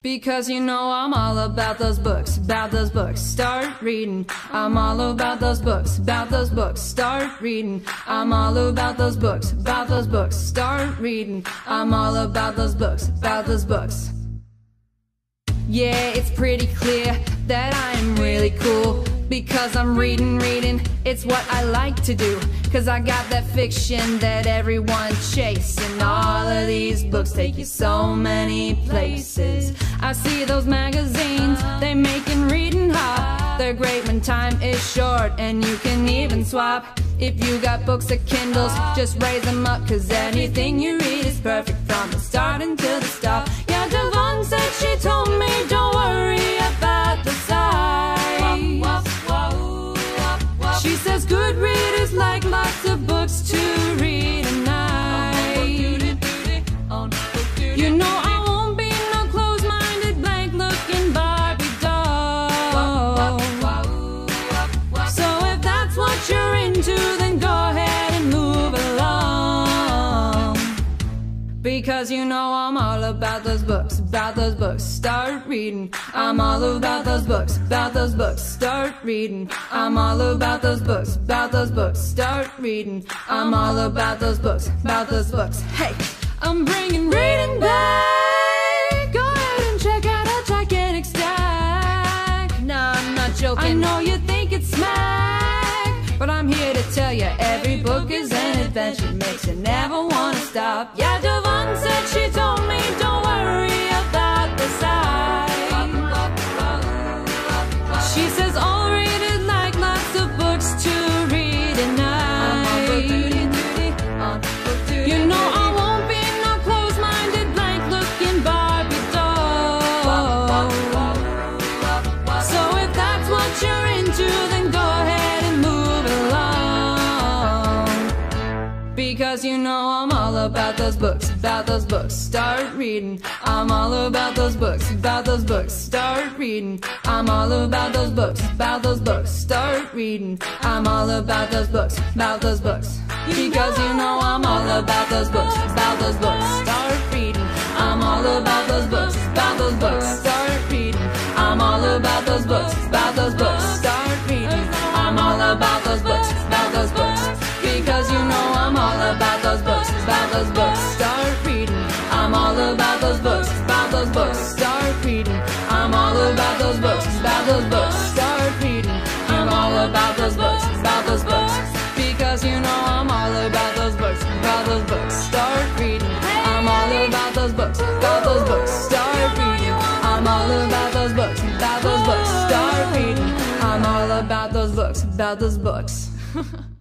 Because you know I'm all about those books, about those books, start reading. I'm all about those books, about those books, start reading. I'm all about those books, about those books, start reading. I'm all about those books, about those books. Yeah, it's pretty clear that I'm really cool. Because I'm reading, reading, it's what I like to do. Cause I got that fiction that everyone's chasing. All of these books take you so many places. I see those magazines, they making reading hot. They're great when time is short and you can even swap. If you got books or Kindles, just raise them up. Cause anything you read is perfect from the start until the stop. Yeah, Devon said she told me don't worry about the size. She says good like of Because you know I'm all about those books, about those books, start reading. I'm all about those books, about those books, start reading. I'm all about those books, about those books, start reading. I'm all about those books, about those books. Hey, I'm bringing reading back. Go ahead and check out our gigantic stack. Nah, I'm not joking. I know you think it's smack, but I'm here to tell you every book is an adventure, makes you never wanna stop. Yeah, Because you know I'm all about those books, about those books, start reading. I'm all about those books, about those books, start reading. I'm all about those books, about those books, start reading. I'm all about those books, about those books. Because you know I'm all about those books, about those books, start reading. I'm all about those books, about those books, start reading. I'm all about those books, about those books, I'm all about those books, about those books.